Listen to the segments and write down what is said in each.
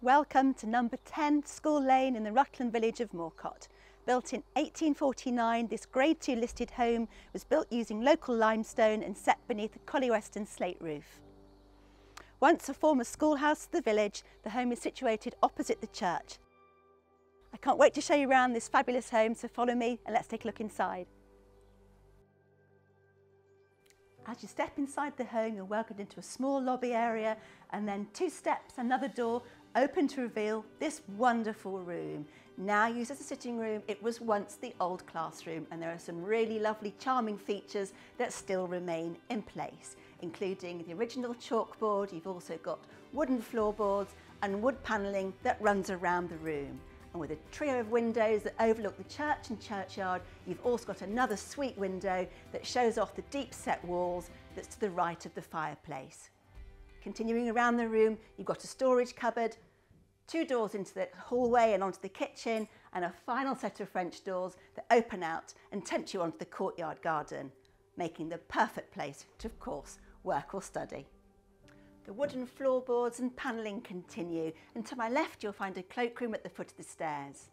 Welcome to number 10 School Lane in the Rutland village of Morcott. Built in 1849, this Grade 2 listed home was built using local limestone and set beneath a Collyweston slate roof. Once a former schoolhouse of the village, the home is situated opposite the church. I can't wait to show you around this fabulous home, so follow me and let's take a look inside. As you step inside the home, you're welcomed into a small lobby area and then two steps, another door, open to reveal this wonderful room. Now used as a sitting room, it was once the old classroom and there are some really lovely charming features that still remain in place including the original chalkboard. You've also got wooden floorboards and wood panelling that runs around the room. And with a trio of windows that overlook the church and churchyard, you've also got another sweet window that shows off the deep set walls that's to the right of the fireplace. Continuing around the room, you've got a storage cupboard, two doors into the hallway and onto the kitchen, and a final set of French doors that open out and tempt you onto the courtyard garden, making the perfect place to, of course, work or study. The wooden floorboards and panelling continue and to my left you'll find a cloakroom at the foot of the stairs.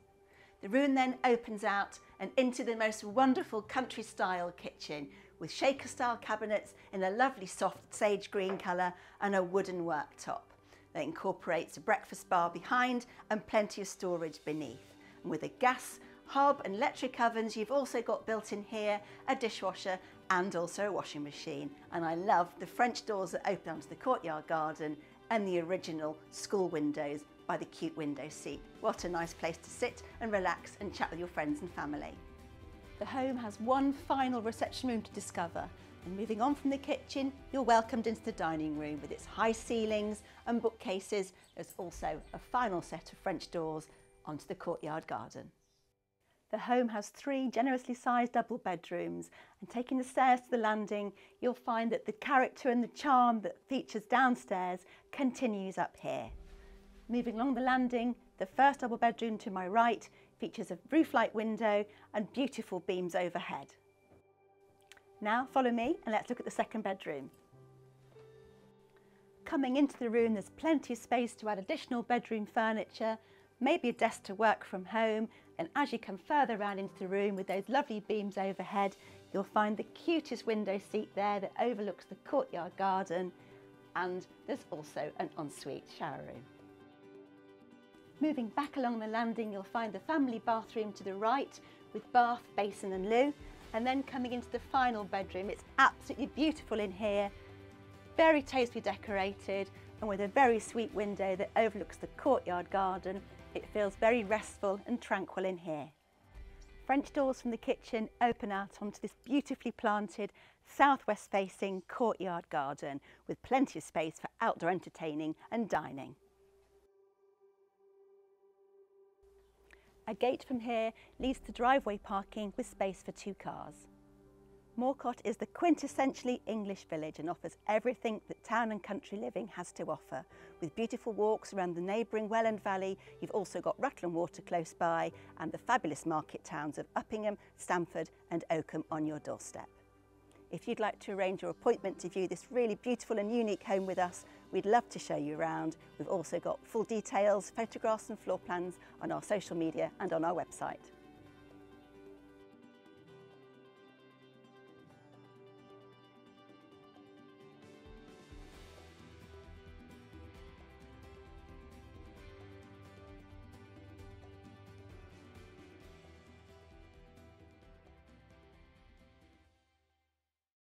The room then opens out and into the most wonderful country style kitchen with shaker style cabinets in a lovely soft sage green colour and a wooden worktop that incorporates a breakfast bar behind and plenty of storage beneath. And with a gas hob and electric ovens, you've also got built in here a dishwasher and also a washing machine. And I love the French doors that open onto the courtyard garden and the original school windows by the cute window seat. What a nice place to sit and relax and chat with your friends and family. The home has one final reception room to discover and moving on from the kitchen, you're welcomed into the dining room with its high ceilings and bookcases. There's also a final set of French doors onto the courtyard garden. The home has three generously sized double bedrooms and taking the stairs to the landing, you'll find that the character and the charm that features downstairs continues up here. Moving along the landing, the first double bedroom to my right features a roof-light window and beautiful beams overhead. Now follow me and let's look at the second bedroom. Coming into the room, there's plenty of space to add additional bedroom furniture, maybe a desk to work from home and as you come further around into the room with those lovely beams overhead, you'll find the cutest window seat there that overlooks the courtyard garden and there's also an ensuite shower room. Moving back along the landing, you'll find the family bathroom to the right with bath, basin and loo. And then coming into the final bedroom, it's absolutely beautiful in here, very tastefully decorated and with a very sweet window that overlooks the courtyard garden it feels very restful and tranquil in here. French doors from the kitchen open out onto this beautifully planted southwest facing courtyard garden with plenty of space for outdoor entertaining and dining. A gate from here leads to driveway parking with space for two cars. Morcott is the quintessentially English village and offers everything that town and country living has to offer. With beautiful walks around the neighbouring Welland Valley, you've also got Rutland Water close by and the fabulous market towns of Uppingham, Stamford and Oakham on your doorstep. If you'd like to arrange your appointment to view this really beautiful and unique home with us, we'd love to show you around. We've also got full details, photographs and floor plans on our social media and on our website.